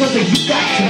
brother, you got to